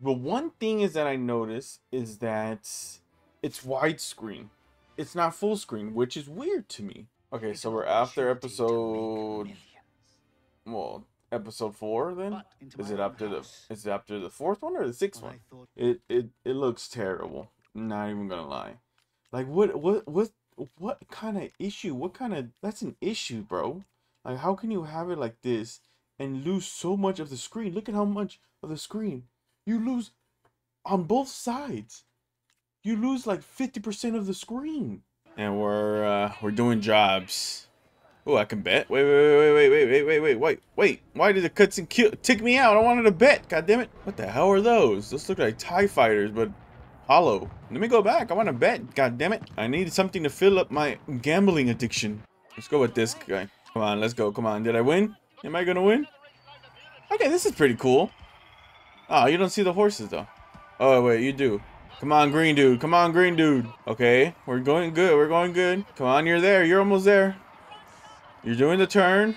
The one thing is that I notice is that it's widescreen. It's not full screen, which is weird to me. Okay, so we're after episode well, episode four then? Is it after the is it after the fourth one or the sixth one? It it it looks terrible. Not even gonna lie. Like what what what what kind of issue? What kind of that's an issue, bro? Like how can you have it like this and lose so much of the screen? Look at how much of the screen you lose on both sides. You lose like 50% of the screen. And we're uh we're doing jobs. Oh, I can bet. Wait, wait, wait, wait, wait, wait, wait, wait, wait, wait. Why did the cutscene kill tick me out? I wanted to bet. God damn it. What the hell are those? Those look like TIE fighters, but hollow. Let me go back. I want to bet. God damn it. I need something to fill up my gambling addiction. Let's go with this guy. Come on, let's go. Come on. Did I win? Am I gonna win? Okay, this is pretty cool. Oh, you don't see the horses though. Oh wait, you do. Come on, green dude. Come on, green dude. Okay, we're going good. We're going good. Come on, you're there. You're almost there. You're doing the turn.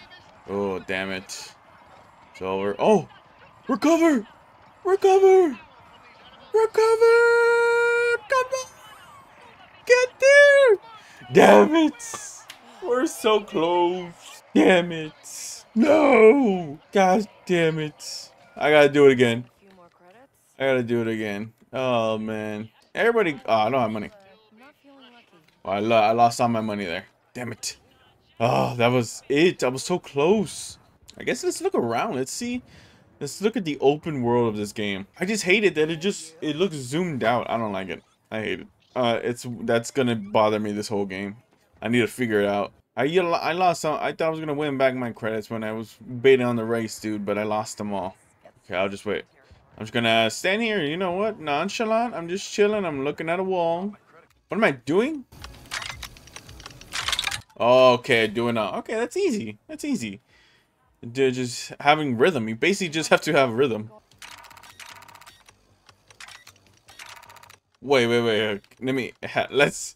Oh, damn it. So we're... Oh! Recover! Recover! Recover! Come on! Get there! Damn it! We're so close. Damn it. No! God damn it. I gotta do it again. I gotta do it again. Oh, man. Everybody... Oh, I don't have money. I, lo I lost all my money there. Damn it. Oh, that was it. I was so close. I guess let's look around. Let's see. Let's look at the open world of this game. I just hate it that it just, it looks zoomed out. I don't like it. I hate it. Uh, it's, that's gonna bother me this whole game. I need to figure it out. I, I lost some, I thought I was gonna win back my credits when I was baiting on the race, dude, but I lost them all. Okay, I'll just wait. I'm just gonna stand here, you know what? Nonchalant. I'm just chilling. I'm looking at a wall. What am I doing? Okay, doing a okay. That's easy. That's easy. Dude, just having rhythm. You basically just have to have rhythm. Wait, wait, wait. Let me. Let's.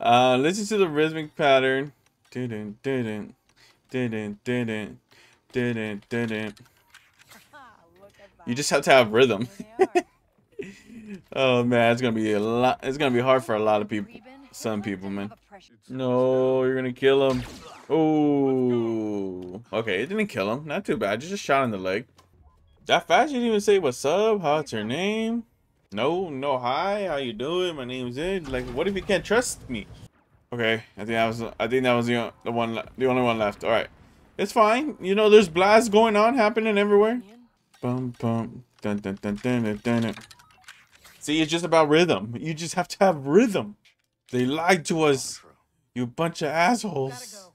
Uh, listen to the rhythmic pattern. Didn't, didn't, didn't, didn't, didn't, didn't. You just have to have rhythm. oh man, it's gonna be a lot. It's gonna be hard for a lot of people. Some people, man. No, you're gonna kill him. Oh, okay, it didn't kill him. Not too bad. Just a shot in the leg. That fast, you didn't even say what's up. How's your name? No, no. Hi, how you doing? My name's Ed. Like, what if you can't trust me? Okay, I think that was. I think that was the the one, the only one left. All right, it's fine. You know, there's blasts going on, happening everywhere. Bum bum. Dun dun dun dun dun dun. See, it's just about rhythm. You just have to have rhythm. They lied to us. You bunch of assholes. Gotta go.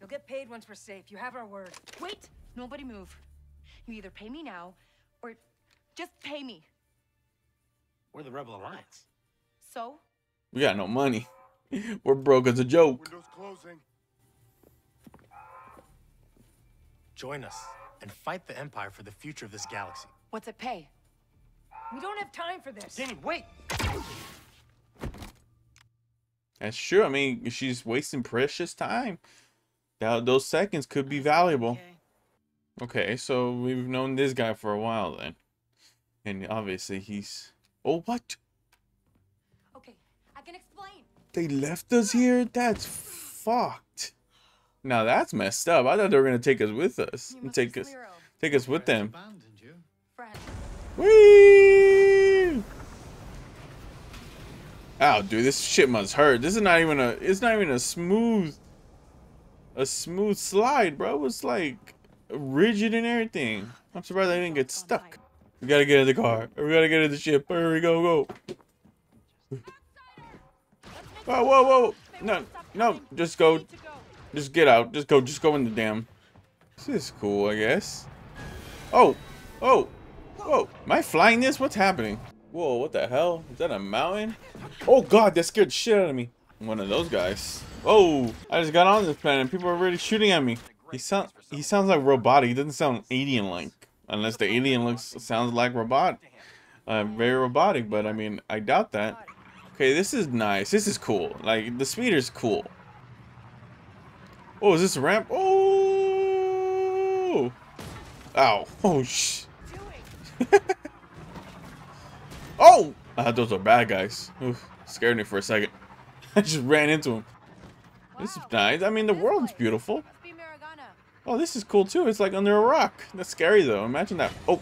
You'll get paid once we're safe. You have our word. Wait! Nobody move. You either pay me now, or just pay me. We're the Rebel Alliance. So? We got no money. We're broke as a joke. Windows closing. Join us and fight the Empire for the future of this galaxy. What's it pay? We don't have time for this. Danny, wait! That's true. I mean, she's wasting precious time. Now, those seconds could be valuable. Okay, so we've known this guy for a while then. And obviously he's... Oh, what? Okay, I can explain. They left us here? That's fucked. Now that's messed up. I thought they were going to take us with us. And take us, take us with them. Whee! Oh, dude, this shit must hurt. This is not even a. It's not even a smooth. A smooth slide, bro. It's like rigid and everything. I'm surprised I didn't get stuck. We gotta get in the car. We gotta get in the ship. Hurry, go, go. Whoa, whoa, whoa! No, no, just go. Just get out. Just go. Just go in the dam. This is cool, I guess. Oh, oh, whoa! Am I flying this? What's happening? Whoa, what the hell? Is that a mountain? Oh god, that scared shit out of me. One of those guys. Oh, I just got on this planet people are already shooting at me. He sound he sounds like robotic. He doesn't sound alien like. Unless the alien looks sounds like robot. Uh, very robotic, but I mean, I doubt that. Okay, this is nice. This is cool. Like, the speeder's cool. Oh, is this a ramp? Oh! Ow. Oh, sh... Oh! I thought those are bad guys. Oof, scared me for a second. I just ran into him. This is nice. I mean, the world's beautiful. Oh, this is cool too. It's like under a rock. That's scary though. Imagine that. Oh,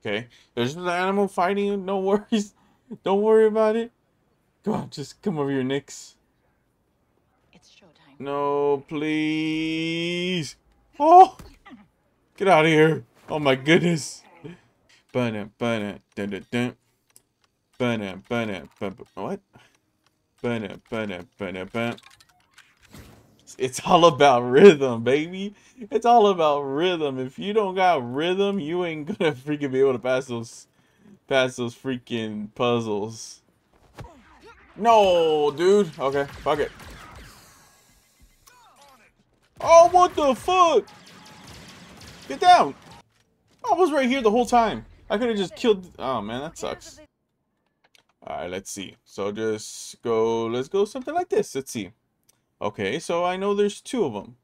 okay. There's an animal fighting. No worries. Don't worry about it. Come on, just come over here, Nix. No, please. Oh, get out of here. Oh my goodness. Bana, bana, dun dun dun. Bana, bana, bana, what? Bana, bana, bana, bana. It's all about rhythm, baby. It's all about rhythm. If you don't got rhythm, you ain't gonna freaking be able to pass those, pass those freaking puzzles. No, dude. Okay, fuck it. Oh, what the fuck? Get down. I was right here the whole time. I could have just killed. Oh man, that sucks. All right, let's see. So just go. Let's go something like this. Let's see. Okay, so I know there's two of them.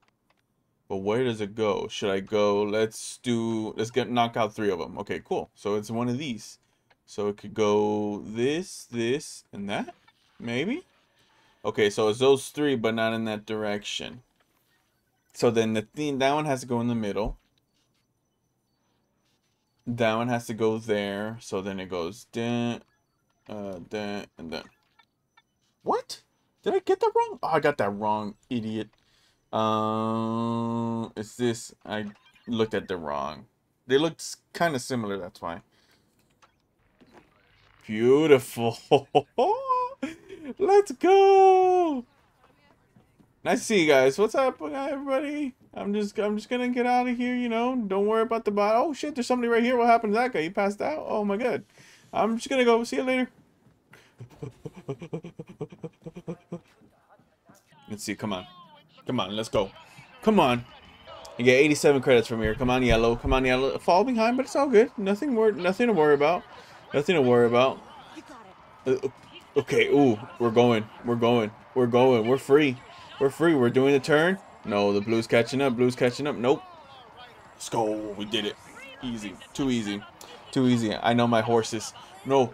But where does it go? Should I go? Let's do. Let's get knock out three of them. Okay, cool. So it's one of these. So it could go this, this, and that. Maybe. Okay, so it's those three, but not in that direction. So then the thing that one has to go in the middle. That one has to go there. So then it goes then, uh, then, and then. What? Did I get that wrong? Oh, I got that wrong, idiot. Um, it's this. I looked at the wrong. They looked kind of similar. That's why. Beautiful. Let's go. Nice to see you guys. What's up, everybody? I'm just, I'm just gonna get out of here. You know, don't worry about the bot. Oh shit, there's somebody right here. What happened to that guy? He passed out. Oh my god. I'm just gonna go. See you later. Let's see. Come on. Come on. Let's go. Come on. You get 87 credits from here. Come on, yellow. Come on, yellow. Fall behind, but it's all good. Nothing more. Nothing to worry about. Nothing to worry about. Uh, okay. Ooh, we're going. We're going. We're going. We're free. We're free. We're doing the turn. No, the blue's catching up. Blue's catching up. Nope. Let's go. We did it. Easy. Too easy. Too easy. I know my horses. No.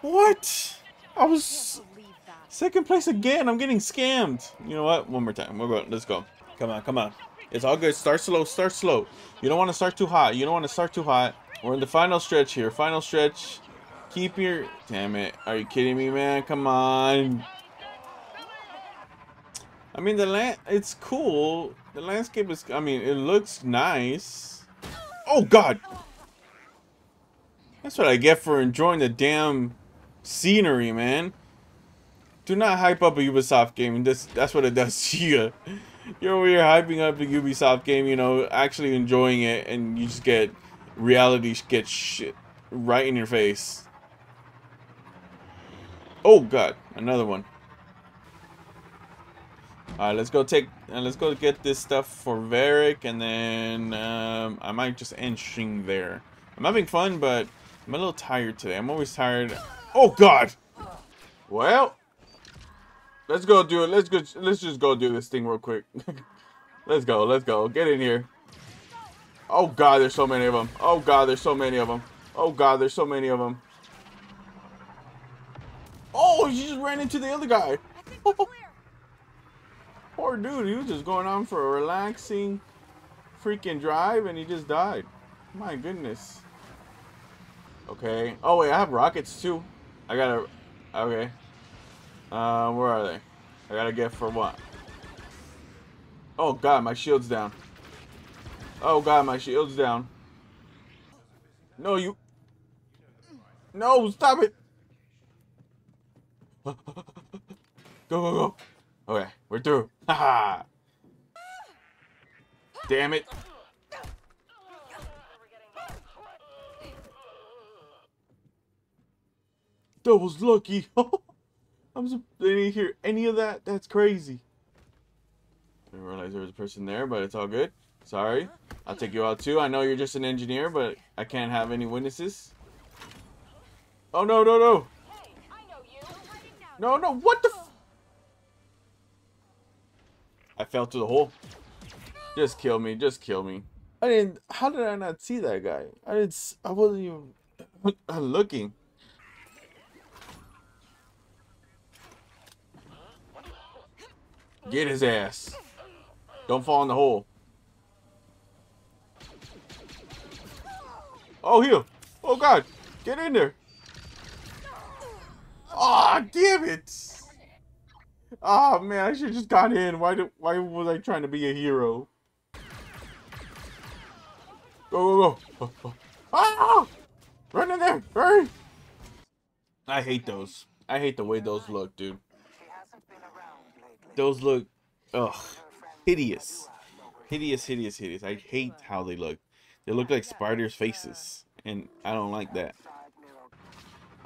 What? I was second place again. I'm getting scammed. You know what? One more time. We'll go. Let's go. Come on. Come on. It's all good. Start slow. Start slow. You don't want to start too hot. You don't want to start too hot. We're in the final stretch here. Final stretch. Keep your... Damn it. Are you kidding me, man? Come on. I mean, the land... It's cool. The landscape is... I mean, it looks nice. Oh, God. That's what I get for enjoying the damn scenery, man. Do not hype up a Ubisoft game. This, that's what it does to you. You're over here hyping up a Ubisoft game, you know, actually enjoying it, and you just get reality gets shit right in your face. Oh god, another one. Alright, let's go take and let's go get this stuff for Varric and then um, I might just end stream there. I'm having fun, but I'm a little tired today. I'm always tired. Oh god! Well, let's go do it. Let's go let's just go do this thing real quick. let's go, let's go. Get in here. Oh god, there's so many of them. Oh god, there's so many of them. Oh god, there's so many of them. Oh, she just ran into the other guy. I think we're clear. Poor dude, he was just going on for a relaxing freaking drive and he just died. My goodness. Okay. Oh wait, I have rockets too. I gotta. Okay. Uh, where are they? I gotta get for what? Oh god, my shield's down. Oh god, my shield's down. No, you. No, stop it. Go, go, go. Okay, we're through. Haha. Damn it. That was lucky. I'm so, they didn't hear any of that. That's crazy. I didn't realize there was a person there, but it's all good. Sorry. I'll take you out too. I know you're just an engineer, but I can't have any witnesses. Oh no, no, no. I know you. Hiding down. No, no, what the f- I fell through the hole. Just kill me, just kill me. I didn't, how did I not see that guy? I didn't, I wasn't even, looking. Get his ass. Don't fall in the hole. Oh, here. Oh, God. Get in there. Oh, damn it. Oh, man. I should just got in. Why, did, why was I trying to be a hero? Go, go, go. Oh, oh. Run in there. Hurry. I hate those. I hate the way those look, dude. Those look, ugh, hideous. Hideous, hideous, hideous. I hate how they look. They look like spiders' faces, and I don't like that.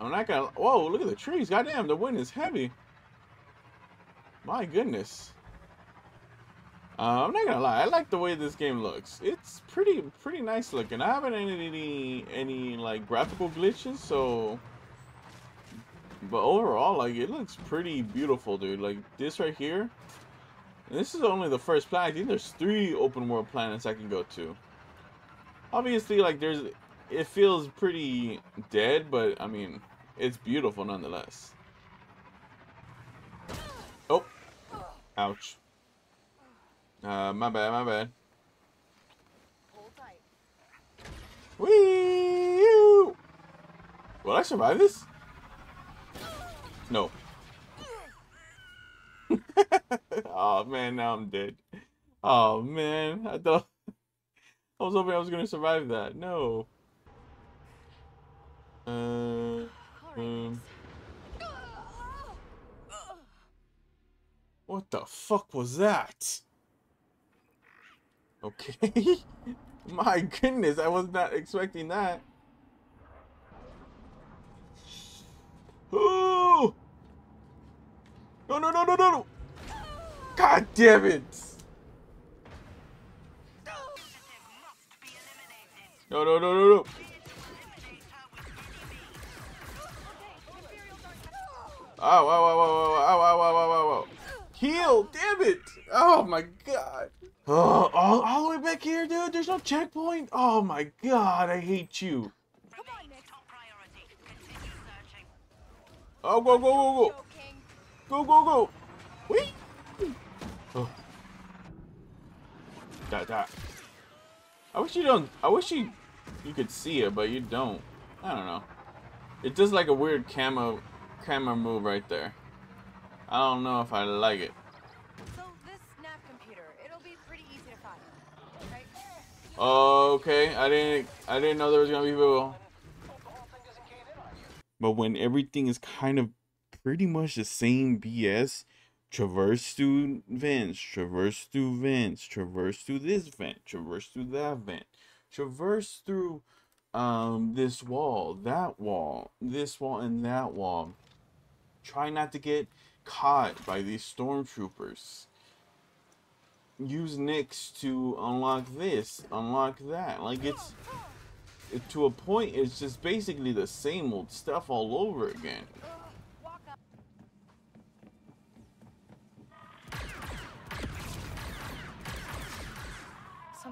I'm not gonna. Whoa! Look at the trees. Goddamn, the wind is heavy. My goodness. Uh, I'm not gonna lie. I like the way this game looks. It's pretty, pretty nice looking. I haven't any, any, any like graphical glitches, so. But overall, like it looks pretty beautiful, dude. Like this right here. this is only the first planet. I think there's three open world planets I can go to obviously like there's it feels pretty dead but i mean it's beautiful nonetheless oh ouch uh my bad my bad Wee! Will I survive this? No. oh man, now I'm dead. Oh man, I thought I was hoping I was going to survive that. No. Uh, um, what the fuck was that? Okay. My goodness, I was not expecting that. Oh! No, no, no, no, no, no! God damn it! Oh, oh, oh, oh, oh, oh, oh, oh, oh, oh. Heal, damn it. Oh my god. Oh, all, all the way back here, dude. There's no checkpoint. Oh my god, I hate you. Oh, go, go, go, go. Go, go, go. Wait. Oh. That, that. I wish you don't. I wish you you could see it, but you don't. I don't know. It does like a weird camera camera move right there. I don't know if I like it. So this snap computer, it'll be pretty easy to find, right? Okay, I didn't I didn't know there was gonna be people. But when everything is kind of pretty much the same BS, traverse through vents, traverse through vents, traverse through this vent, traverse through that vent, traverse through um, this wall, that wall, this wall, and that wall. Try not to get caught by these stormtroopers. Use Nix to unlock this, unlock that. Like it's it, to a point, it's just basically the same old stuff all over again.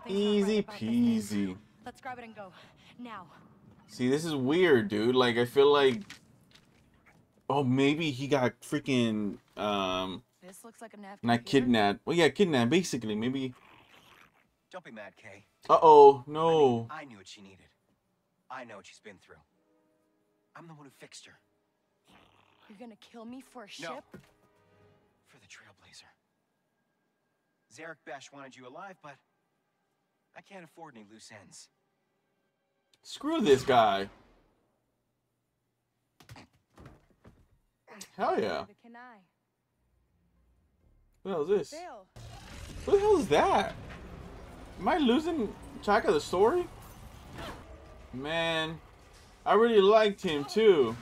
Easy peasy. Let's grab it and go. Now. See, this is weird, dude. Like, I feel like... Oh, maybe he got freaking, um... This looks like a nav Not kidnapped. Well, yeah, kidnapped, basically. Maybe... Don't be mad, Kay. Uh-oh, no. I, mean, I knew what she needed. I know what she's been through. I'm the one who fixed her. You're gonna kill me for a ship? No. For the Trailblazer. Zerek Besh wanted you alive, but I can't afford any loose ends. Screw this guy. Hell yeah. What the hell is this? What the hell is that? Am I losing track of the story? Man, I really liked him too.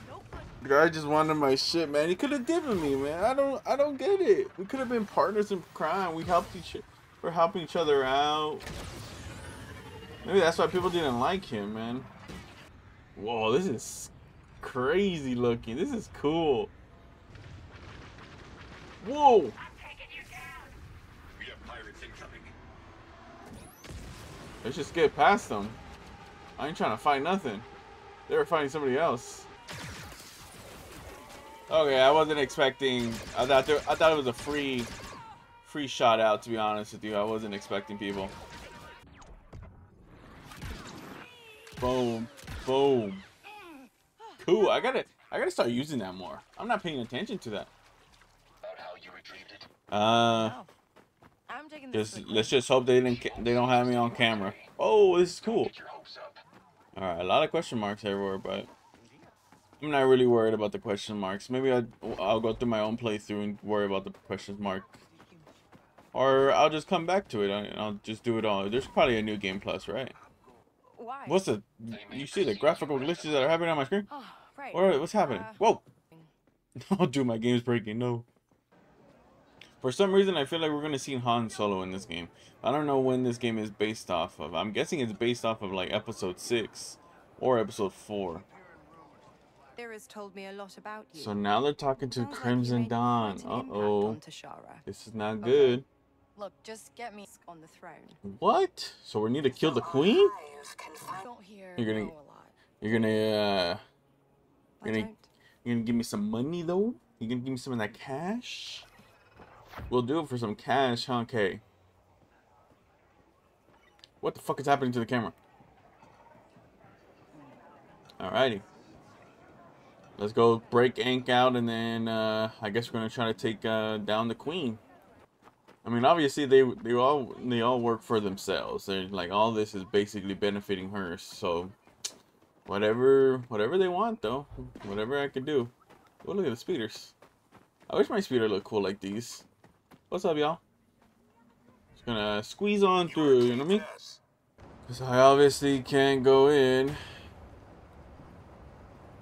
The guy just wanted my shit, man. He could have given me, man. I don't, I don't get it. We could have been partners in crime. We helped each, we're helping each other out. Maybe that's why people didn't like him, man. Whoa, this is crazy looking. This is cool. Whoa! Let's just get past them. I ain't trying to fight nothing. They were fighting somebody else. Okay, I wasn't expecting. I thought there, I thought it was a free, free shot out. To be honest with you, I wasn't expecting people. Boom, boom. Cool. I gotta, I gotta start using that more. I'm not paying attention to that. Uh, Oh. I'm taking this. just let's just hope they didn't they don't have me on camera. Oh, this is cool. All right, a lot of question marks everywhere, but I'm not really worried about the question marks. Maybe I I'll go through my own playthrough and worry about the question mark, or I'll just come back to it and I'll just do it all. There's probably a new game plus, right? Why? What's the? You see the graphical glitches that are happening on my screen? Oh, right. Or what's happening? Uh, Whoa! Oh, dude, my game's breaking. No. For some reason, I feel like we're gonna see Han Solo in this game. I don't know when this game is based off of. I'm guessing it's based off of like Episode Six or Episode Four. There told me a lot about you. So now they're talking to Sounds like Crimson made Dawn. Uh-oh. this is not Okay. good. Look, just get me on the throne. What? So we need to kill the queen? I don't hear You're gonna- no a lot. You're gonna uh, I Gonna- you're gonna give me some money though? You're gonna give me some of that cash? We'll do it for some cash, huh, Kay? What the fuck is happening to the camera? Alrighty. Let's go break Ink out and then uh, I guess we're gonna try to take uh, down the queen. I mean obviously they they all they all work for themselves. They're like all this is basically benefiting her, so whatever whatever they want though. Whatever I could do. Oh look at the speeders. I wish my speeder looked cool like these. What's up y'all? Just gonna squeeze on through, you know what I mean? Cause I obviously can't go in.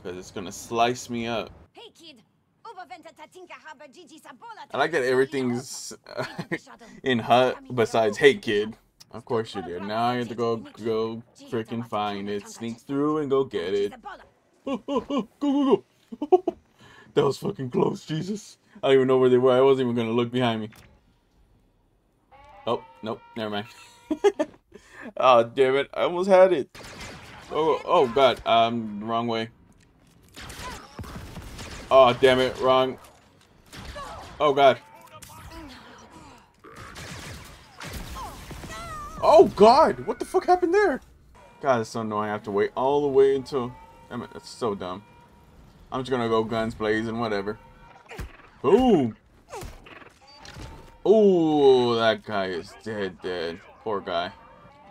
Cause it's gonna slice me up. Hey kid, Oberwenter Tatinka Haber Gigi Sabola. I like that everything's in hut besides hey kid. Of course you did. Now I have to go go freaking find it, sneak through and go get it. Oh, oh, oh, go go go! that was fucking close, Jesus. I don't even know where they were. I wasn't even gonna look behind me. Oh nope, never mind. oh damn it! I almost had it. Oh oh god, um, wrong way. Oh damn it, wrong. Oh god. Oh god, what the fuck happened there? God, it's so annoying. I have to wait all the way until. Damn it, that's so dumb. I'm just gonna go guns blazing, whatever. Boom. Ooh, that guy is dead, dead. Poor guy.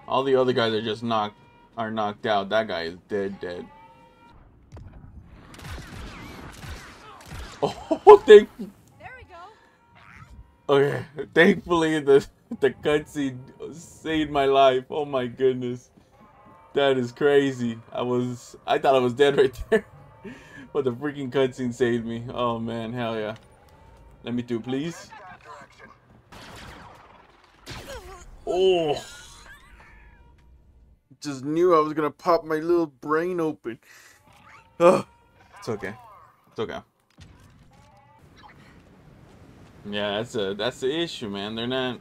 All the other guys are just knocked, are knocked out. That guy is dead, dead. Oh, thank. Oh, okay, thankfully the the cutscene saved my life. Oh my goodness, that is crazy. I was, I thought I was dead right there, but the freaking cutscene saved me. Oh man, hell yeah. Let me do, please. Oh, just knew I was gonna pop my little brain open. Oh, it's okay. It's okay. Yeah, that's a that's the issue, man. They're not.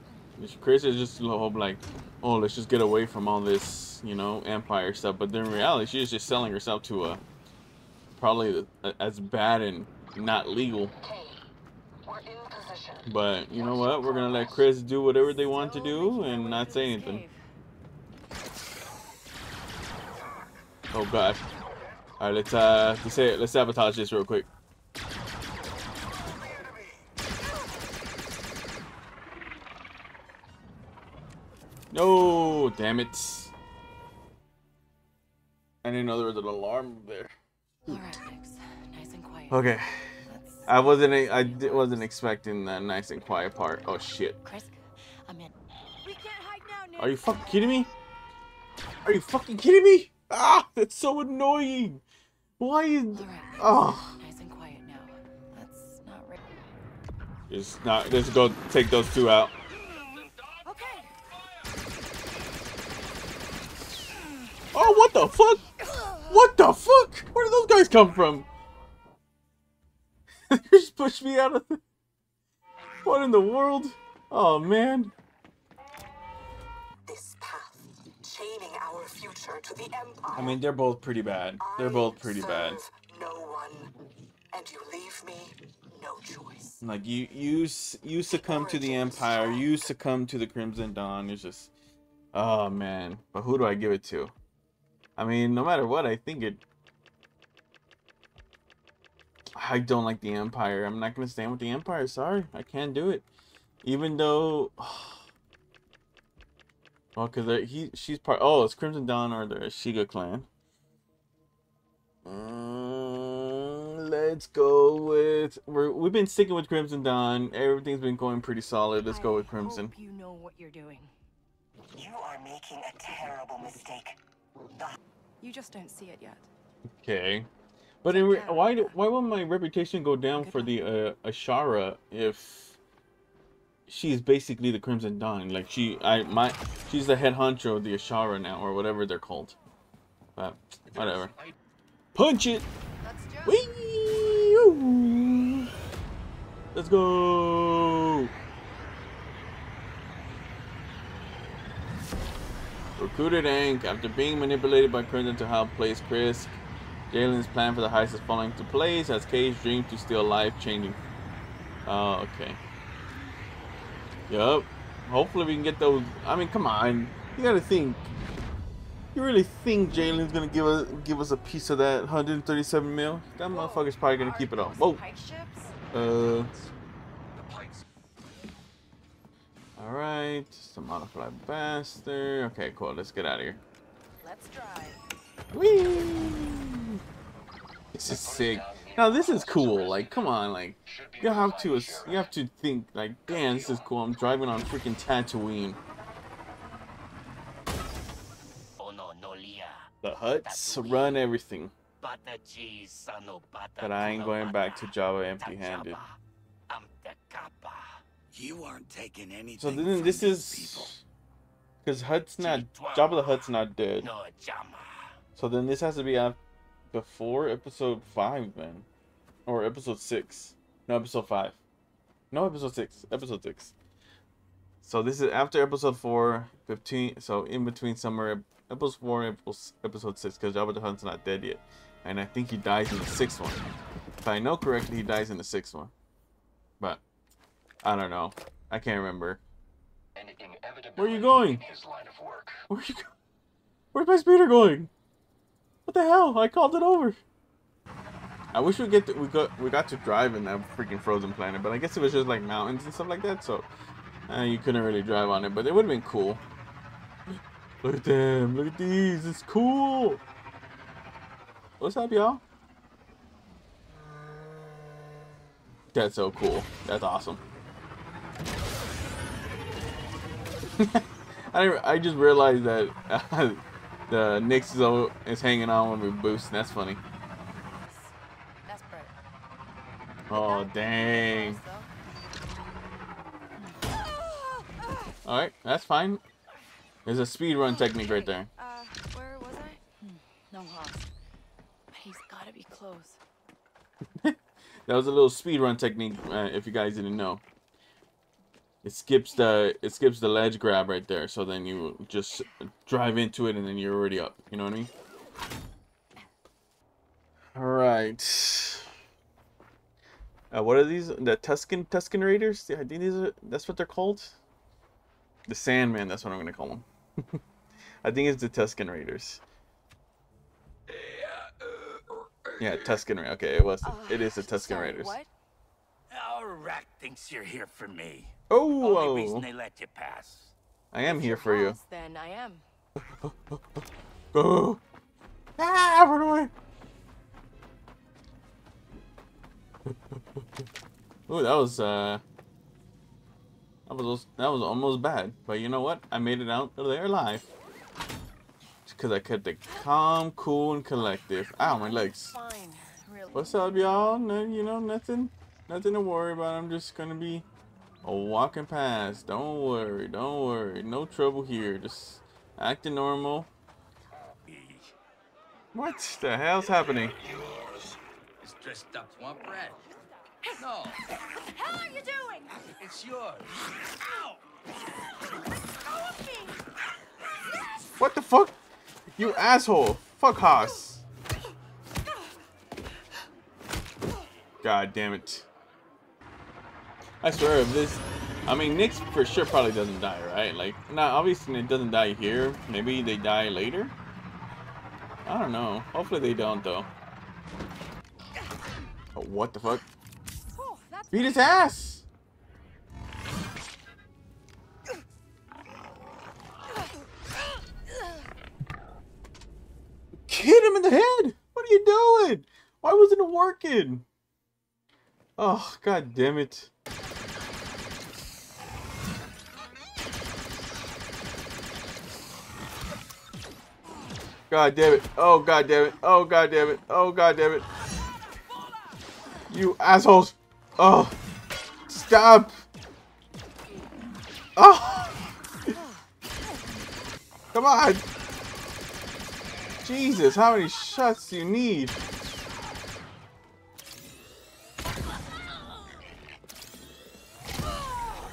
Chris is just hope like, oh, let's just get away from all this, you know, empire stuff. But in reality, she's just selling herself to a probably a, as bad and not legal. But you know what? We're gonna let Chris do whatever they want to do and not say anything. Oh God! All right, let's uh, let's say let's sabotage this real quick. No, damn it. I didn't know there was an alarm there. All right, Nix. Nice and quiet. Okay, Let's. I wasn't I wasn't expecting that nice and quiet part. Oh shit. Chris, I'm in. We can't hide now, Nick. Are you fucking kidding me? Are you fucking kidding me? Ah, that's so annoying. Why is All right. Oh, Nice and quiet now. That's not right. just not. Let's go take those two out. Okay. Oh, what the fuck? What the fuck? Where did those guys come from? They just pushed me out of the... What in the world? Oh, man. This path chaining our future to the Empire. I mean, they're both pretty bad. They're both pretty bad. No one, and you leave me no choice. Like you, you, you succumb to the Empire. You succumb to the Crimson Dawn. It's just, oh man. But who do I give it to? I mean, no matter what, I think it. I don't like the Empire. I'm not gonna stand with the Empire. Sorry, I can't do it. Even though, well, cause he, she's part. Oh, it's Crimson Dawn or the Shiga clan. Mm, let's go with we're we've been sticking with Crimson Dawn. Everything's been going pretty solid. Let's go with Crimson. you know what you're doing. You are making a terrible mistake. The You just don't see it yet. Okay, but in re- why do, why would my reputation go down for the uh, Ashara if she's basically the Crimson Dawn? Like she, I my she's the head honcho of the Ashara now or whatever they're called. But whatever. Punch it. Whee! Let's go! Recruited Ank after being manipulated by Crimson to help place Chris. Jaylen's plan for the heist is falling into place as Kay's dream to steal life changing. Oh, okay. Yup. Hopefully we can get those. I mean, come on. You gotta think. You really think Jaylen's gonna give us give us a piece of that 137 mil? That motherfucker's probably gonna keep it all. Whoa. Uh. All right. Some modified bastard. Okay, cool. Let's get out of here. Let's drive. Whee! This is sick. Now this is cool. Like, come on. Like, you have to you have to think like, damn, this is cool. I'm driving on freaking Tatooine. The Hutts run everything. But I ain't going back to Jabba empty-handed. You aren't taking anything. So then this is because Hutt's not Jabba the Hutt's not dead. So then this has to be af- before episode five, then, or episode six. No, episode five. No, episode six. Episode six. So this is after episode four, 15. So in between somewhere, episode four and epis- episode six, because Jabba the Hutt's not dead yet, and I think he dies in the sixth one. If I know correctly, he dies in the sixth one. But I don't know. I can't remember. Where are you going? Where you go? Where's my speeder going? The hell? I called it over. I wish we get to, we got we got to drive in that freaking frozen planet, but I guess it was just like mountains and stuff like that, so uh, you couldn't really drive on it. But it would have been cool. Look at them! Look at these! It's cool. What's up, y'all? That's so cool. That's awesome. I I just realized that uh, the Nix is, is hanging on when we boost. That's funny. That's Oh dang! All right, that's fine. There's a speed run technique right there. Uh, where was I? No Haas. But he's gotta be close. That was a little speed run technique. Uh, if you guys didn't know, it skips the it skips the ledge grab right there. So then you just drive into it and then you're already up. You know what I mean? All right. Uh, what are these? The Tusken Tusken Raiders? Yeah, I think these are. That's what they're called. The Sandman. That's what I'm gonna call them. I think it's the Tusken Raiders. Yeah, Tusken Raiders. Okay, it was. It is the Tusken Sorry, Raiders. What? Our rack thinks you're here for me. Oh, Only reason they let you pass. I am here you're for you. Then I am. Go. Ah, run away. Ooh, that was uh, that was that was almost bad. But you know what? I made it out of there alive. Because I kept it calm, cool, and collective. Ow, my legs. Fine. Really. What's up, y'all? No, you know, nothing, nothing to worry about. I'm just gonna be walking past. Don't worry, don't worry. No trouble here. Just acting normal. What the hell's happening? It's dressed up swamp rat. No, hell are you doing? it's yours. Go with me! Yes! What the fuck? You asshole. Fuck Haas. God damn it. I swear if this I mean Nick for sure probably doesn't die, right? Like not obviously it doesn't die here. Maybe they die later. I don't know. Hopefully they don't though. Oh, what the fuck? Oh, Beat his ass! Hit him in the head! What are you doing? Why wasn't it working? Oh, god damn it. God damn it. Oh, god damn it. Oh, god damn it. Oh, god damn it. You assholes. Oh. Stop. Oh. Come on. Jesus, how many shots do you need?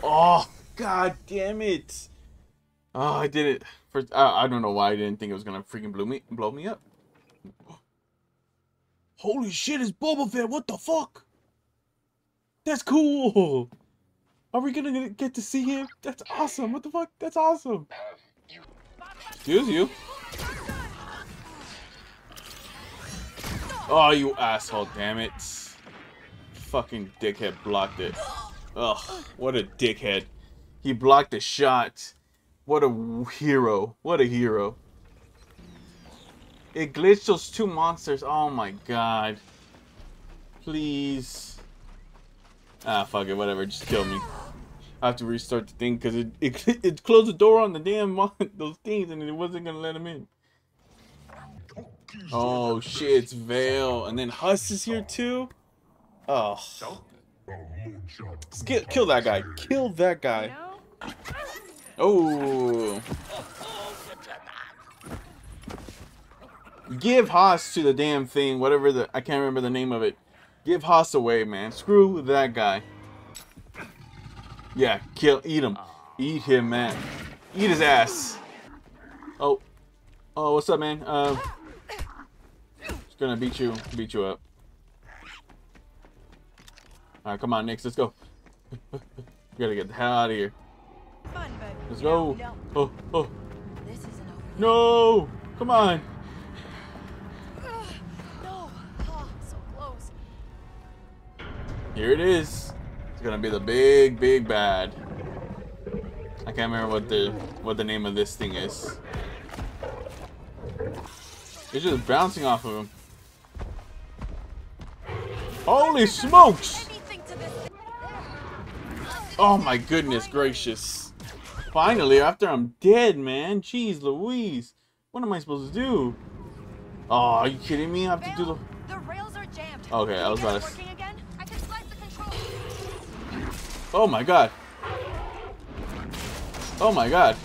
Oh, god damn it. Oh, I did it. For, I, I don't know why I didn't think it was gonna freaking blow me blow me up. Holy shit, it's Boba Fett. What the fuck? That's cool. Are we gonna get to see him? That's awesome. What the fuck? That's awesome. Excuse you. Oh, you asshole, damn it. Fucking dickhead blocked it. Ugh, what a dickhead. He blocked the shot. What a hero. What a hero. It glitched those two monsters. Oh my god. Please. Ah, fuck it. Whatever. Just kill me. I have to restart the thing because it, it, it closed the door on the damn those things and it wasn't going to let him in. Oh shit, it's Vail. And then Huss is here too? Oh. Kill, kill that guy. Kill that guy. Oh. Give Haas to the damn thing, whatever the I can't remember the name of it. Give Haas away, man. Screw that guy. Yeah, kill eat him. Eat him, man. Eat his ass. Oh. Oh, what's up, man? Uh Just gonna beat you beat you up. Alright, come on, Nix, let's go. gotta get the hell out of here. Let's no, go. no, Oh, oh. this isn't over. No! Come on. No. Oh, so close. Here it is. It's gonna be the big, big bad. I can't remember what the what the name of this thing is. It's just bouncing off of him. Holy smokes! Anything to this. Oh my goodness gracious. Finally, after I'm dead, man. Jeez Louise. What am I supposed to do? Oh, are you kidding me? I have to do the... The rails are jammed. Okay, I was about to s- working again? I can slice the control. Oh my god. Oh my god.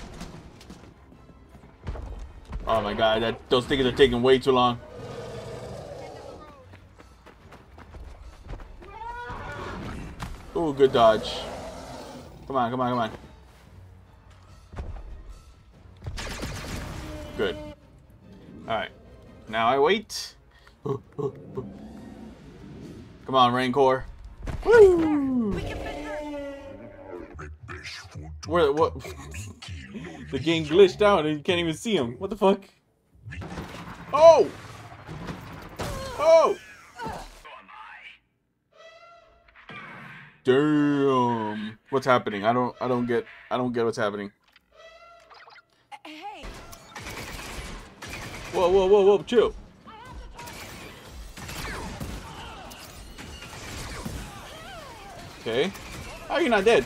Oh my god, that those things are taking way too long. Ooh, good dodge. Come on, come on, come on. Good. Alright. Now I wait. Come on, Rancor. Woo! Where what? the game glitched out and you can't even see him. What the fuck? Oh! Oh! Damn! What's happening? I don't. I don't get. I don't get what's happening. Whoa! Whoa! Whoa! Whoa! Chill. Okay. How are you not dead?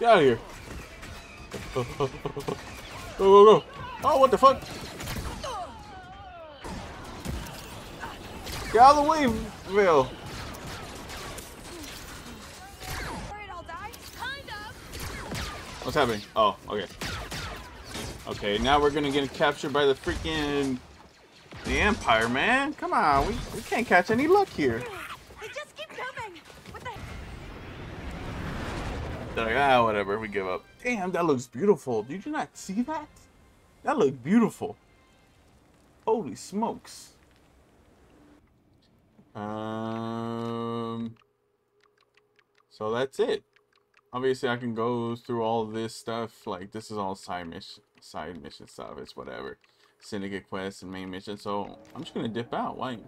Get out of here. Go, go, go. Oh, what the fuck? Get out of the way, Vail. worried I'll die? Kind of. What's happening? Oh, okay. Okay, now we're gonna get captured by the freaking the Empire, man. Come on, we, we can't catch any luck here. They just keep coming. What the? They're like, ah, whatever, we give up. Damn, that looks beautiful. Did you not see that? That looked beautiful. Holy smokes. Um. So that's it. Obviously, I can go through all this stuff. Like this is all side mission, side mission stuff. It's whatever, syndicate quests and main mission. So I'm just gonna dip out. Why?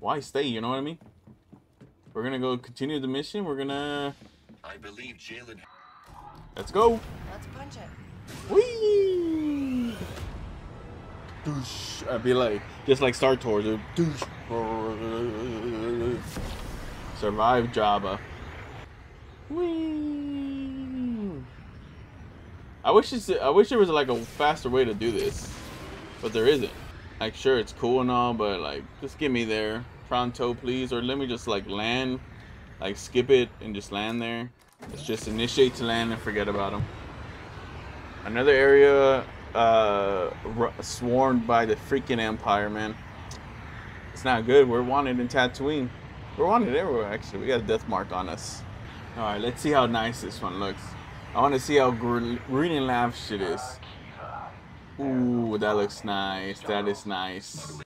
Why stay? You know what I mean? We're gonna go continue the mission. We're gonna. I believe Jaylen. Let's go. Let's punch it. Whee! Doosh. I'd be like, just like Star Tours. Doosh. Survive Java. Whee! I wish it's, I wish there was like a faster way to do this, but there isn't. Like, sure, it's cool and all, but like, just get me there pronto, please, or let me just like land, like skip it and just land there. Let's just initiate to land and forget about them. Another area uh, swarmed by the freaking Empire, man. It's not good. We're wanted in Tatooine. We're wanted everywhere, actually. We got a death mark on us. All right, let's see how nice this one looks. I want to see how gr- green and lavish it is. Ooh, that looks nice. That is nice.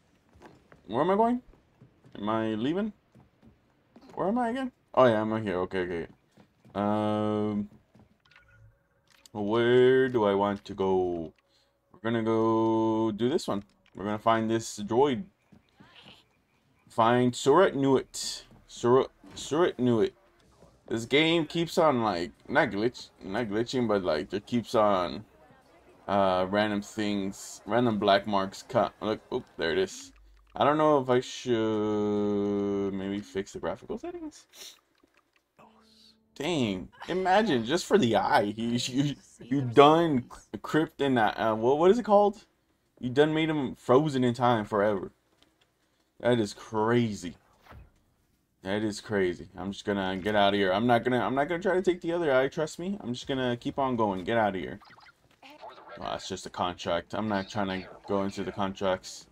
Where am I going? Am I leaving? Where am I again? Oh yeah, I'm here. Okay, okay. Um, where do I want to go? We're gonna go do this one. We're gonna find this droid. Find Surat Nuit. Surat Surat Nuit. This game keeps on like not glitch, not glitching, but like it keeps on uh random things, random black marks. Cut. Look, oh, there it is. I don't know if I should maybe fix the graphical settings. Dang! Imagine just for the eye, you you, you done crypt in that. Uh, what what is it called? You done made him frozen in time forever. That is crazy. That is crazy. I'm just gonna get out of here. I'm not gonna. I'm not gonna try to take the other eye. Trust me. I'm just gonna keep on going. Get out of here. That's just a contract. I'm not trying to go into the contracts.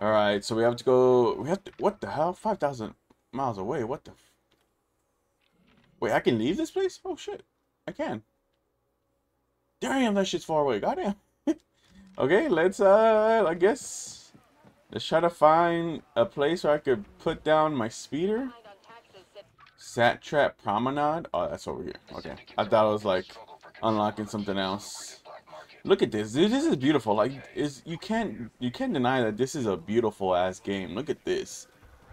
All right, so we have to go. We have to. What the hell? Five thousand miles away. What the? Wait, I can leave this place? Oh shit, I can. Damn, that shit's far away. Goddamn. okay, let's. Uh, I guess. Let's try to find a place where I could put down my speeder. Sat Trap Promenade. Oh, that's over here. Okay, I thought I was like unlocking something else. Look at this, dude. This is beautiful. Like, is you can't you can't deny that this is a beautiful ass game. Look at this.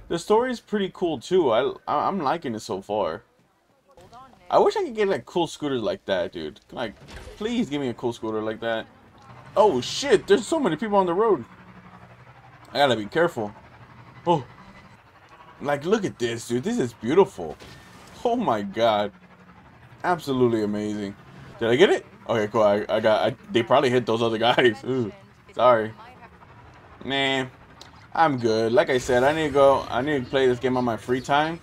The story is pretty cool too. I I'm liking it so far. I wish I could get like cool scooters like that, dude. Like, please give me a cool scooter like that. Oh shit! There's so many people on the road. I gotta be careful. Oh, like look at this, dude. This is beautiful. Oh my god, absolutely amazing. Did I get it? Okay, cool. I, I got. I, they probably hit those other guys. Ooh, sorry. Nah, I'm good. Like I said, I need to go. I need to play this game on my free time,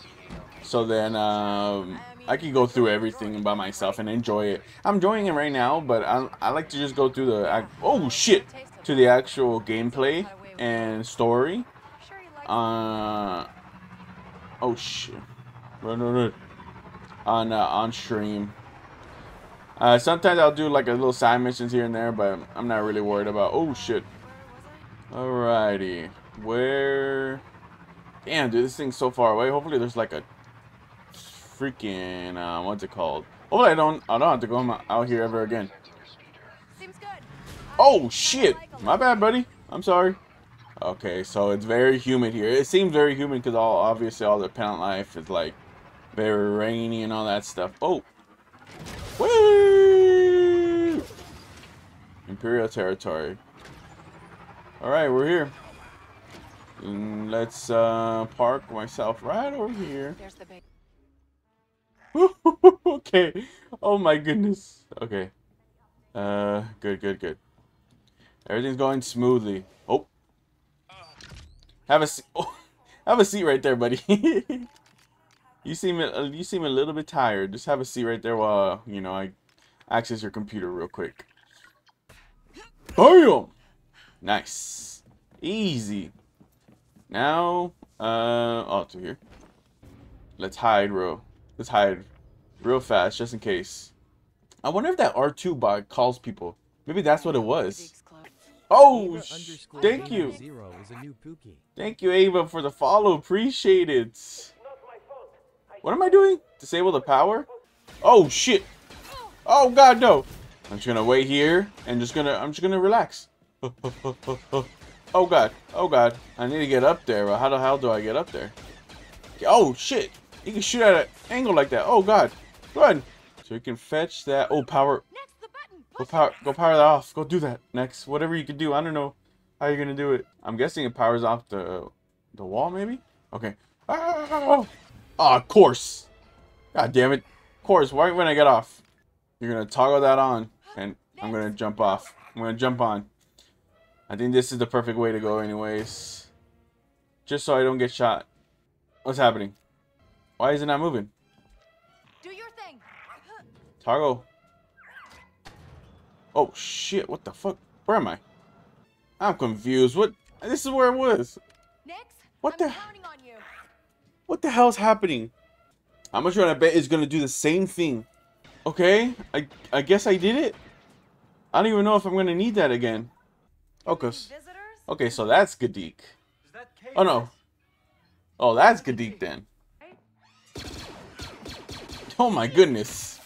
so then um, I can go through everything by myself and enjoy it. I'm enjoying it right now, but I I like to just go through the. Oh shit! To the actual gameplay and story. Uh. Oh shit! Run, run, run. On uh, on stream. Uh, sometimes I'll do like a little side missions here and there, but I'm not really worried about. Oh shit! Alrighty, where? Damn, dude, this thing's so far away. Hopefully, there's like a freaking uh, what's it called? Oh, I don't I don't have to go out here ever again. Oh shit! My bad, buddy. I'm sorry. Okay, so it's very humid here. It seems very humid because all obviously all the plant life is like very rainy and all that stuff. Oh, woo! Imperial territory. All right, we're here. Mm, Let's uh, park myself right over here. The okay. Oh my goodness. Okay. Uh, good, good, good. Everything's going smoothly. Oh. Have a seat. Have a seat right there, buddy. you seem a- you seem a little bit tired. Just have a seat right there while you know I access your computer real quick. Bam! Nice. Easy. Now, uh, oh, to here. Let's hide, real. Let's hide real fast, just in case. I wonder if that R2 bot calls people. Maybe that's what it was. Oh, thank you. Zero is a new Pookie. Thank you, Ava, for the follow. Appreciate it. What am I doing? Disable the power? Oh, shit. Oh, God, no. I'm just gonna wait here and just gonna, I'm just gonna relax. Oh, God. Oh, God. I need to get up there, but how the hell do I get up there? Oh, shit. You can shoot at an angle like that. Oh, God. Run. So you can fetch that. Oh, power. Next, the button. Go power, go power that off. Go do that next. Whatever you can do. I don't know how you're gonna do it. I'm guessing it powers off the the wall, maybe. Okay. Ah, Ah, of course. God damn it. Of course. Right when I get off, you're gonna toggle that on, and I'm gonna jump off. I'm gonna jump on. I think this is the perfect way to go, anyways. Just so I don't get shot. What's happening? Why is it not moving? Do your thing. Toggle. Oh shit, what the fuck? Where am I? I'm confused. What? This is where I was. Next. What I'm the- counting on you. What the hell's happening? I'm not much I bet is gonna do the same thing? Okay, I I guess I did it. I don't even know if I'm gonna need that again. Okay. Okay, so that's Gadik. That? Oh no. Oh, that's Gadik then. Oh my goodness.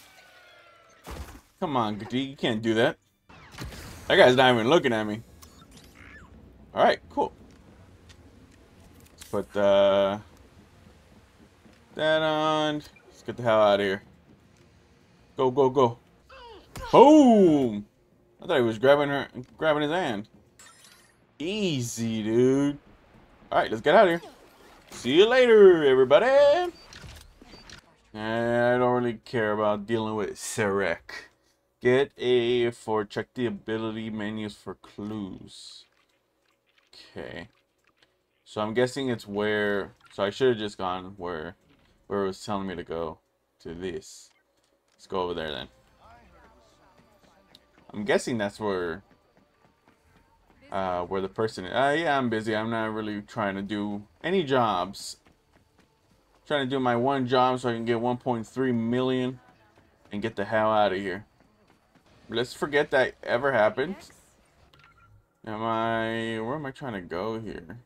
Come on, Gadik, you can't do that. That guy's not even looking at me. Alright, cool. Let's put uh, that on. Let's get the hell out of here. Go, go, go. Boom! I thought he was grabbing her, grabbing his hand. Easy, dude. Alright, let's get out of here. See you later, everybody. I don't really care about dealing with Sarek. Get A for check the ability menus for clues. Okay. So I'm guessing it's where. So I should have just gone where, where it was telling me to go. To this. Let's go over there then. I'm guessing that's where. Uh, where the person. Uh, yeah, I'm busy. I'm not really trying to do any jobs. Trying to do my one job so I can get 1.3 million and get the hell out of here. Let's forget that ever happened. Am I... Where am I trying to go here?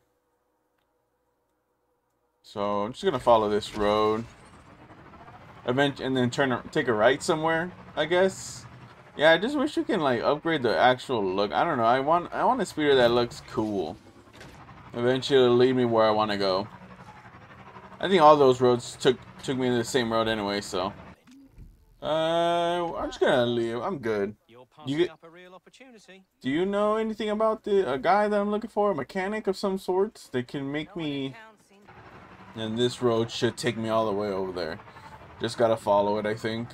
So, I'm just gonna follow this road. Event and then turn... Take a right somewhere, I guess. Yeah, I just wish you can, like, upgrade the actual look. I don't know. I want I want a speeder that looks cool. Eventually it'll lead me where I want to go. I think all those roads took took me to the same road anyway, so. Uh, I'm just gonna leave. I'm good. You get- up a real opportunity. Do you know anything about the a guy that I'm looking for, a mechanic of some sort that can make me? And this road should take me all the way over there. Just gotta follow it, I think.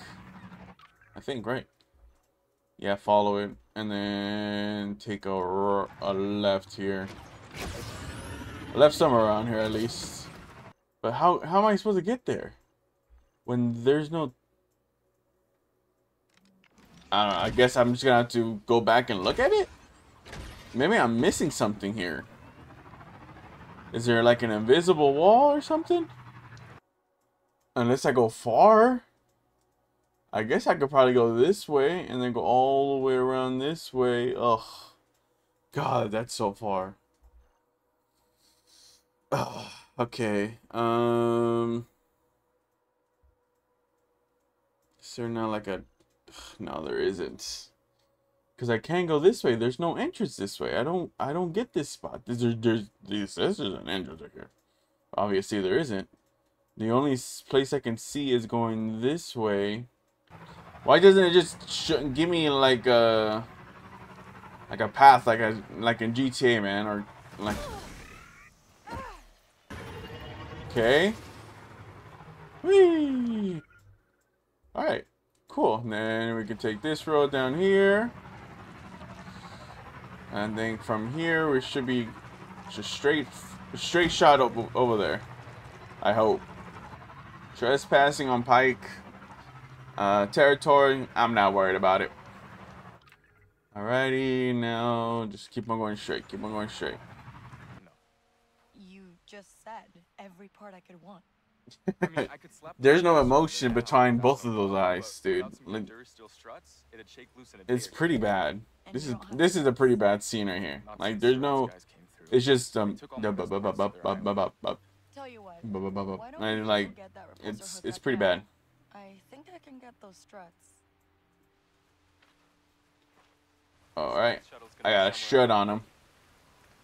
I think, right? Yeah, follow it, and then take a a left here. A left somewhere around here, at least. But how how am I supposed to get there? When there's no I don't know. I guess I'm just gonna have to go back and look at it. Maybe I'm missing something here. Is there like an invisible wall or something? Unless I go far. I guess I could probably go this way and then go all the way around this way. Ugh. God, that's so far. Ugh. Okay. Um. Is there not like a no, there isn't. Cause I can't go this way. There's no entrance this way. I don't. I don't get this spot. There's there's there's, there's an entrance here. Obviously there isn't. The only place I can see is going this way. Why doesn't it just give me like a like a path like a like in GTA man or like okay. Whee! All right. Cool. And then we can take this road down here. And then from here, we should be just straight, straight shot up over there. I hope. Trespassing on Pike uh, territory, I'm not worried about it. Alrighty, now just keep on going straight. Keep on going straight. You just said every part I could want. I mean, I There's no emotion between both of those eyes, dude. Like, good steel struts, it'd shake loose in a It's pretty bad. This is this is a pretty bad scene right here. Like there's no. Rhodes guys came through. It's just um. And like go get that repulsor it's it's pretty bad. I think I can get those struts. All right. Shuttle's I gonna got a somewhere shut on him.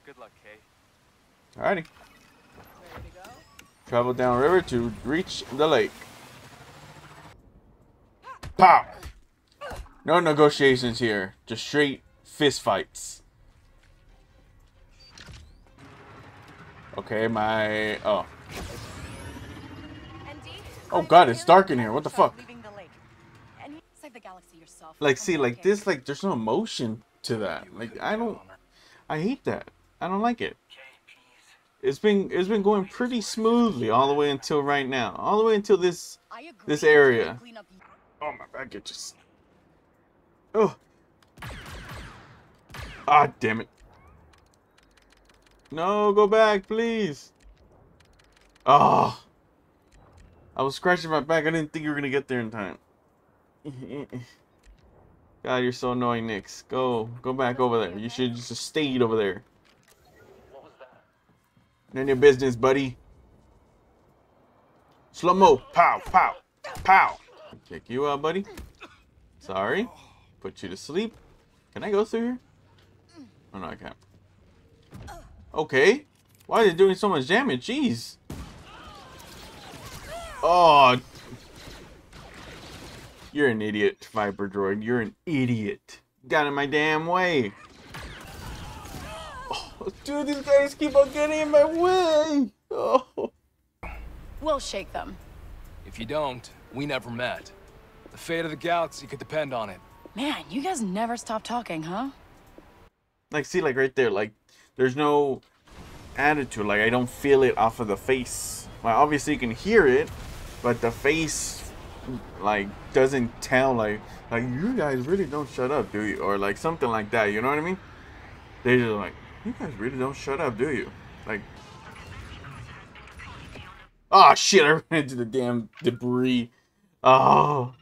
Good luck, Kay. Alrighty. Ready to go? Travel down river to reach the lake. Pow! No negotiations here. Just straight fist fights. Okay, my oh. Oh, God, it's dark in here. What the fuck? leaving the lake. And save the galaxy yourself. Like see, like this, like there's no emotion to that. Like I don't I hate that. I don't like it. It's been it's been going pretty smoothly all the way until right now. All the way until this this area. Oh my back itches. Oh. Ah damn it. No, go back, please. Oh. I was scratching my back. I didn't think you were gonna get there in time. God, you're so annoying, Nix. Go, go back over there. You should just stayed over there. None of your business, buddy. Slow mo. Pow, pow, pow. Kick you out, buddy. Sorry. Put you to sleep. Can I go through here? Oh, no, I can't. Okay. Why are they doing so much damage? Jeez. Oh. You're an idiot, Viper Droid. You're an idiot. Got in my damn way. Dude, these guys keep on getting in my way. Oh. We'll shake them. If you don't, we never met. The fate of the galaxy could depend on it. Man, you guys never stop talking, huh? Like, see, like right there, like, there's no attitude. Like, I don't feel it off of the face. Like, obviously you can hear it, but the face, like, doesn't tell. Like, like you guys really don't shut up, do you? Or like something like that. You know what I mean? They're just like, you guys really don't shut up, do you? Like, oh shit! I ran into the damn debris. Oh.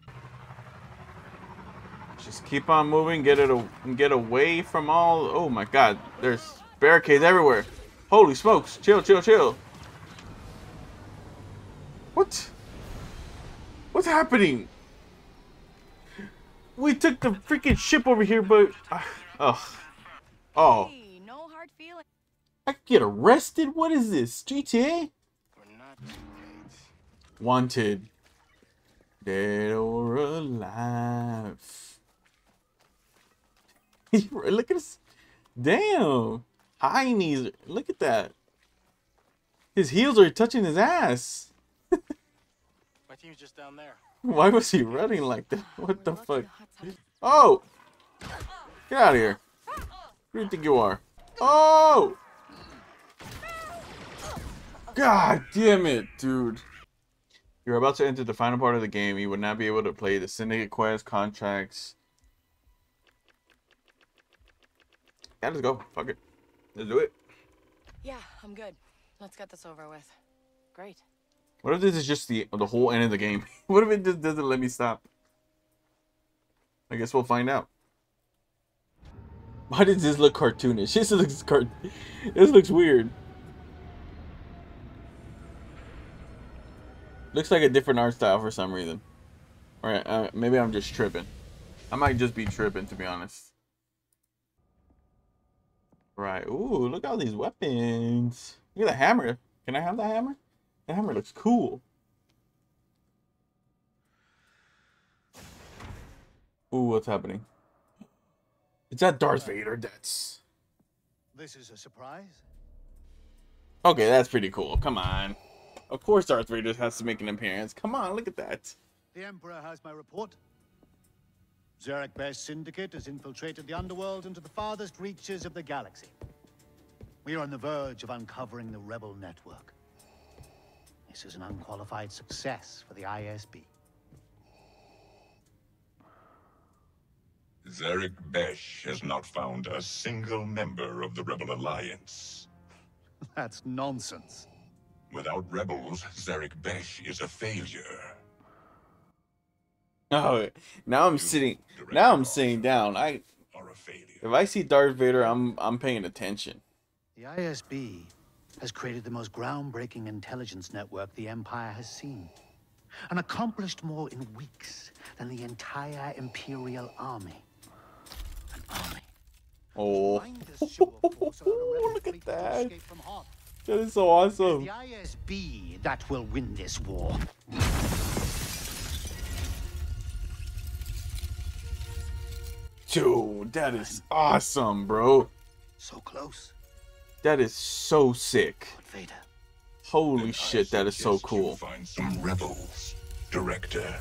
Just keep on moving, get it, get away from all. Oh my God, there's barricades everywhere. Holy smokes! Chill, chill, chill. What? What's happening? We took the freaking ship over here, but uh, oh, oh, Hey, no hard feelings. I could get arrested. What is this? GTA? We're not teammates. Wanted, dead or alive. Look at this. Damn. High knees. Look at that. His heels are touching his ass. My team's just down there. Why was he running like that? What the fuck? the hot tub- Oh! Get out of here. Who do you think you are? Oh! God damn it, dude. You're about to enter the final part of the game. You would not be able to play the Syndicate Quest contracts. Yeah, let's go. Fuck it. Let's do it. Yeah, I'm good. Let's get this over with. Great. What if this is just the the whole end of the game? what if it just doesn't let me stop? I guess we'll find out. Why does this look cartoonish? This looks cart. This looks weird. Looks like a different art style for some reason. Or uh, maybe I'm just tripping. I might just be tripping, to be honest. Right. Ooh, look at all these weapons. Look at the hammer. Can I have the hammer? The hammer looks cool. Ooh, what's happening? It's that Darth Vader. That's This is a surprise. okay. That's pretty cool. Come on. Of course, Darth Vader has to make an appearance. Come on, look at that. The Emperor has my report. Zerek Besh's syndicate has infiltrated the underworld into the farthest reaches of the galaxy. We are on the verge of uncovering the rebel network. This is an unqualified success for the ISB. Zerek Besh has not found a single member of the Rebel Alliance. That's nonsense. Without rebels, Zerek Besh is a failure. Oh, now I'm sitting. Now I'm sitting down. I. If I see Darth Vader, I'm I'm paying attention. The ISB has created the most groundbreaking intelligence network the Empire has seen. And accomplished more in weeks than the entire Imperial Army. An army. Oh, Look at that. That is so awesome. The ISB that will win this war. Dude, that is awesome, bro. So close. That is so sick. Vader. Holy shit, that is so cool. Find some rebels, Director.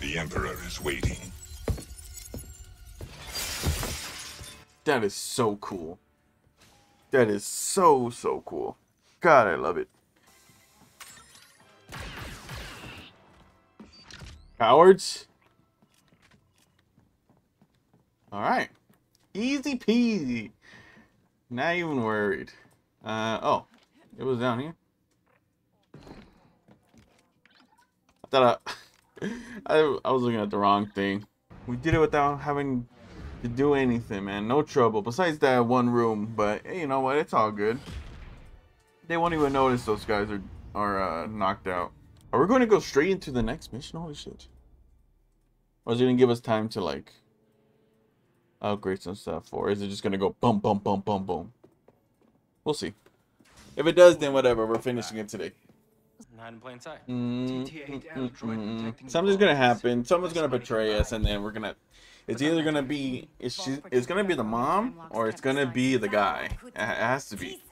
The Emperor is waiting. That is so cool. That is so, so cool. God, I love it. Cowards. Alright. Easy peasy. Not even worried. Uh, oh. It was down here. I thought I, I, I was looking at the wrong thing. We did it without having to do anything, man. No trouble. Besides that one room, but hey, you know what? It's all good. They won't even notice those guys are are uh, knocked out. Are we going to go straight into the next mission? Holy shit! Or is it gonna give us time to like upgrade some stuff, or is it just gonna go boom, boom, boom, boom, boom? We'll see. If it does, then whatever. We're finishing it today. Hide in plain sight. Mm, mm, mm, mm. Something's gonna happen. Someone's gonna betray us, and then we're gonna. It's either gonna be it's she, it's gonna be the mom or it's gonna be the guy. It has to be.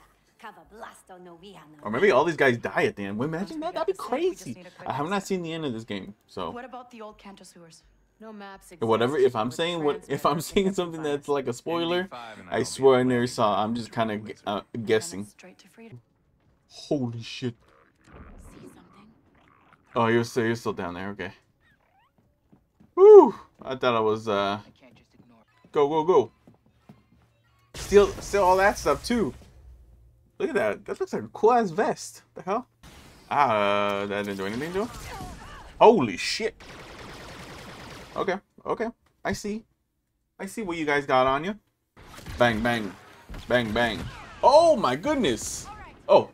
Or maybe all these guys die at the end. Imagine that. That'd be crazy. I have not seen the end of this game, so What about the old Canto sewers? No maps. whatever. If I'm saying what, if I'm saying something that's like a spoiler, I swear I never saw. I'm just kind of uh, guessing. Straight to freedom. Holy shit! Oh, you're still you're still down there. Okay. Woo! I thought I was uh. Go go go! Steal steal all that stuff too. Look at that. That looks like a cool ass vest. The hell? Ah, uh, that didn't do anything to him. Holy shit! Okay, okay. I see. I see what you guys got on you. Bang bang, bang bang. Oh my goodness! Oh,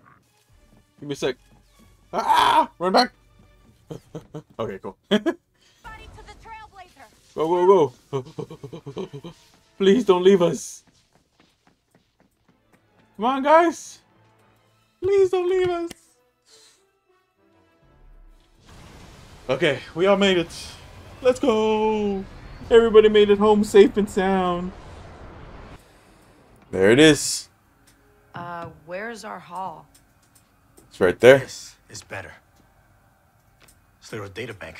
give me a sec. Ah! Run back. okay, cool. Go, go, go. Please don't leave us. Come on, guys. Please don't leave us. Okay, we all made it. Let's go. Everybody made it home safe and sound. There it is. Uh, where's our hall? It's right there. This is better. Sliro data bank.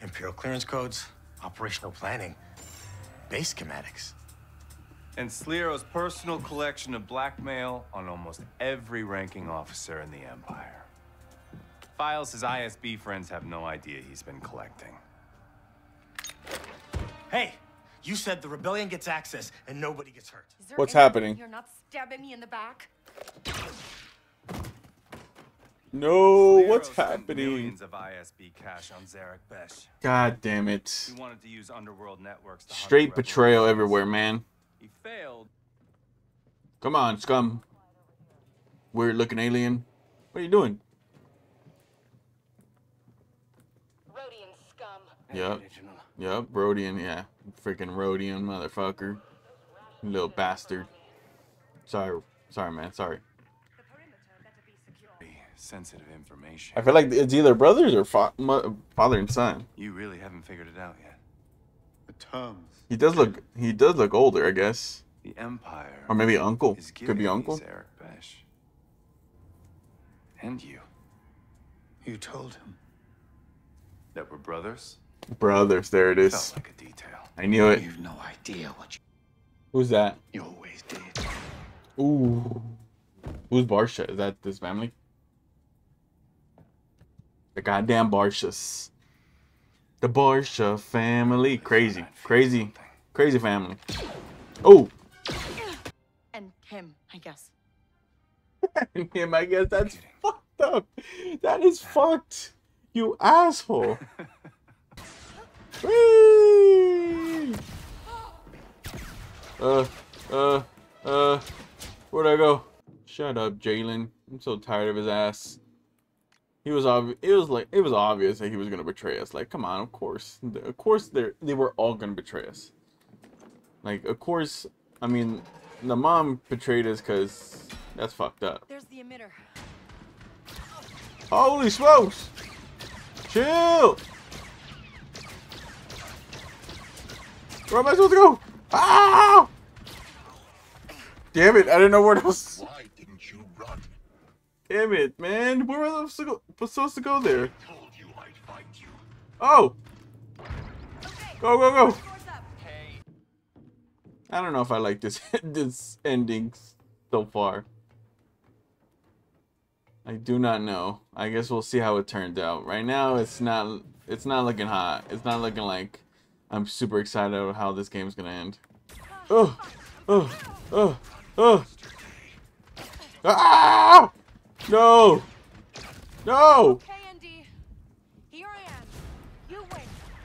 Imperial clearance codes, operational planning, base schematics. And Sliro's personal collection of blackmail on almost every ranking officer in the Empire. Files his ISB friends have no idea he's been collecting. Hey, you said the rebellion gets access and nobody gets hurt. Is there What's happening? You're not stabbing me in the back. No, what's happening? Of ISB cash on Zerek Besh. God damn it. He wanted to use underworld networks to Straight betrayal everywhere, man. He failed. Come on, scum. Weird looking alien. What are you doing? Rodian scum. Yep. Yep, Rodian, yeah. Freaking Rodian motherfucker. Little bastard. Sorry. Sorry, man. Sorry. Sensitive information. I feel like it's either brothers or fa- mo- father and son. You really haven't figured it out yet. The terms. He does look he does look older, I guess. The Empire. Or maybe uncle. Could be uncle. me Zerek Besh. And you. You told him. That we're brothers? Brothers, there it is. Felt like a detail. I knew it. You've no idea what you, Who's that? you always did. Ooh. Who's Barsha? Is that this family? The goddamn Barshas. The Barsha family. Crazy. Crazy. Crazy family. Oh. And him, I guess. sparing him. I guess that's fucked up. That is fucked. You asshole. Whee! Uh, uh, uh, where'd I go? Shut up, Jaylen. I'm so tired of his ass. He was obvious. It was like it was obvious that he was gonna betray us. Like, come on, of course, of course, they they were all gonna betray us. Like, of course, I mean, the mom betrayed us because that's fucked up. There's the emitter. Holy smokes! Chill! Where am I supposed to go? Ah! Damn it, I didn't know where it was. Why didn't you run? Damn it, man. Where was I supposed to go, supposed to go there? I told you I'd find you. Oh! Go, go, go! I don't know if I like this this ending so far. I do not know. I guess we'll see how it turns out. Right now, it's not it's not looking hot. It's not looking like I'm super excited about how this game's gonna end. Oh, oh, oh, oh! Ah! No! No! Okay, Andy. Here I am. You win.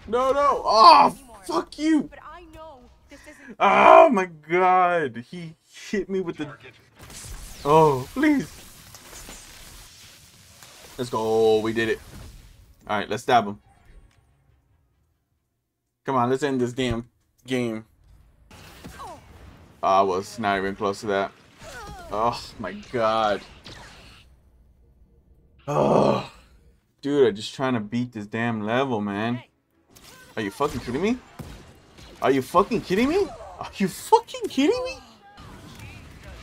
No! No! Oh, fuck you! But I know this isn't. Oh my god! He hit me with the. Oh, please! Let's go. We did it. All right, let's stab him. Come on, let's end this damn game. Oh. Ah, I was not even close to that. Oh my god. Oh, dude, I'm just trying to beat this damn level, man. Are you fucking kidding me? Are you fucking kidding me? Are you fucking kidding me?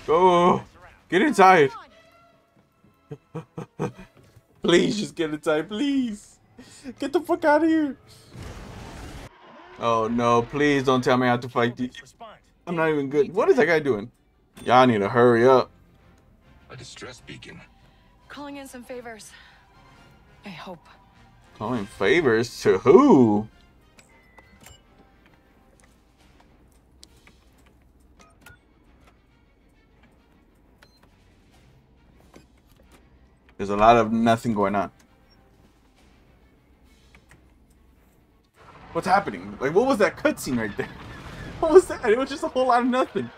Go, get inside. please, just get inside, please. Get the fuck out of here. Oh no, please don't tell me have to fight these. I'm not even good. What is that guy doing? Y'all need to hurry up. A distress beacon. Calling in some favors. I hope. Calling favors to who? There's a lot of nothing going on. What's happening? Like, what was that cutscene right there? What was that? It was just a whole lot of nothing.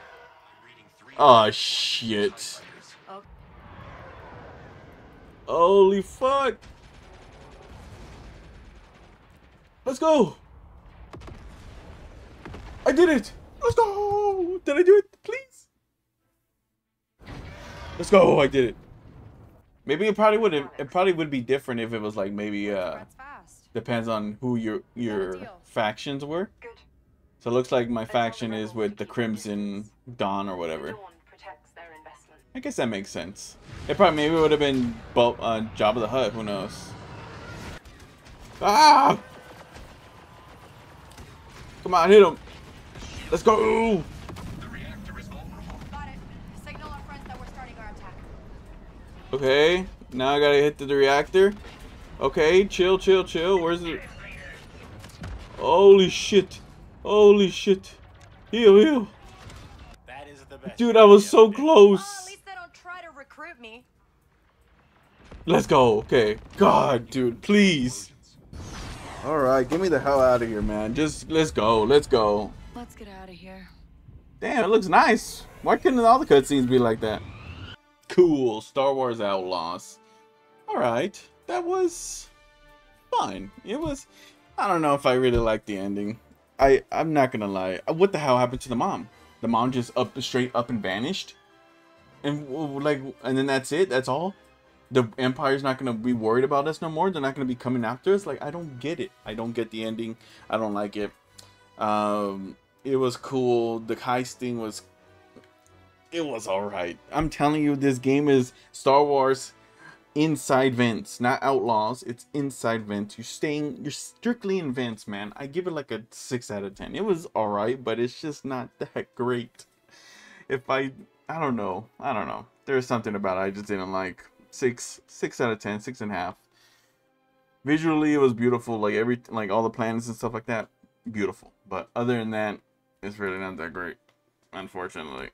Oh, shit. Holy fuck. Let's go. I did it. Let's go. Did I do it? Please. Let's go. I did it. Maybe it probably would. It probably would be different if it was like maybe uh depends on who your your factions were. So it looks like my faction is with the Crimson Dawn or whatever. I guess that makes sense. It probably maybe would have been Bo uh, Jabba the Hutt. Who knows? Ah! Come on, hit him. Let's go. Got it. Signal our friends that we're starting our attack. Okay, now I gotta hit the reactor. Okay, chill, chill, chill. Where's the... Holy shit. Holy shit. Heal, heal. That is the best. Dude, I was so close. least they don't try to recruit me. Let's go. Okay. God, dude, please. All right, get me the hell out of here, man. Just let's go. Let's go. Let's get out of here. Damn, it looks nice. Why couldn't all the cutscenes be like that? Cool. Star Wars Outlaws. All right. That was fine. It was. I don't know if I really liked the ending. I I'm not gonna lie. What the hell happened to the mom? The mom just up straight up and vanished, and like, and then that's it. That's all. The Empire's not gonna be worried about us no more. They're not gonna be coming after us. Like, I don't get it. I don't get the ending. I don't like it. Um, it was cool. The heist thing was. It was all right. I'm telling you, this game is Star Wars inside vents, not outlaws. It's inside vents. You're staying. You're strictly in vents, man. I give it like a six out of ten. It was all right, but it's just not that great. If I, I don't know. I don't know. There's something about it I just didn't like. Six, six out of ten, six and a half. Visually, it was beautiful. Like every, like all the planets and stuff like that, beautiful. But other than that, it's really not that great, unfortunately.